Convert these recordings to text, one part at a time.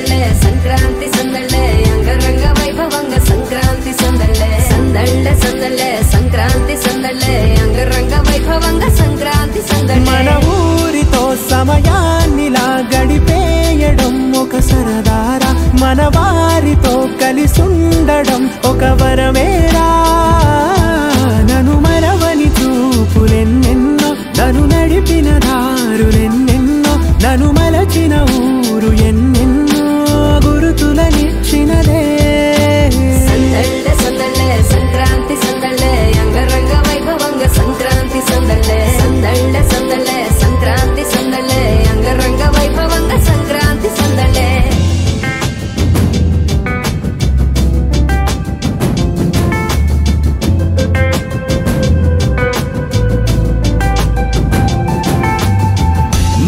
సందళ్ళే సంక్రాంతి సందళ్ళే అంగరంగ వైభవంగ సంక్రాంతి సందళ్ళే సందళ్ళే సందళ్ళే సంక్రాంతి సందళ్ళే అంగరంగ వైభవంగ సంక్రాంతి సందళ్ళే మన ఊరితో సమయాన్నిలా గడిపేయడం ఒక సరదారా. మన వారితో కలిసుండడం ఒక వరమే.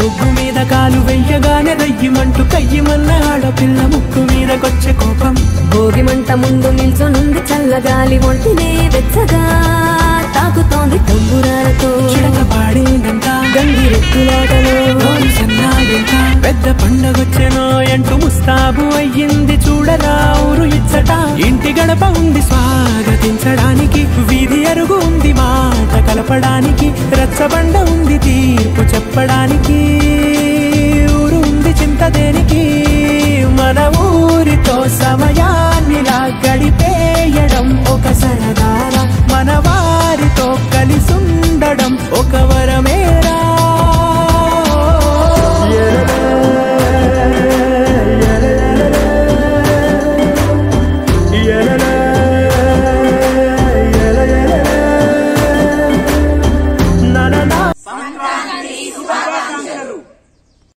ముగ్గు మీద కాలు వెయ్యగానే రయ్యమంటూ కయ్యమన్న ఆడపిల్ల ముక్కు మీదకొచ్చే కోపం. భోగి మంట ముందు నిల్చొనుంది చల్లగాలి ఒంటినే వెచ్చగా తాకుతోంది తంబురాలతో. చిడక పాడేదంట గోరు సన్నాయంట పెద్ద పండగొచ్చెనో ఎంటూ ముస్తాబు అయ్యింది చూడరా ఊరు ఇచ్చట. ఇంటి గడప ఉంది స్వాగతించడానికి వీధి అరుగు ఉంది మాట కలపడానికి రచ్చబండ ఉంది తీర్పు చెప్పడానికి. ఊరు ఉంది చింత దేనికి. మన ఊరితో సమయాన్ని గడిపేయడం ఒక సరదా.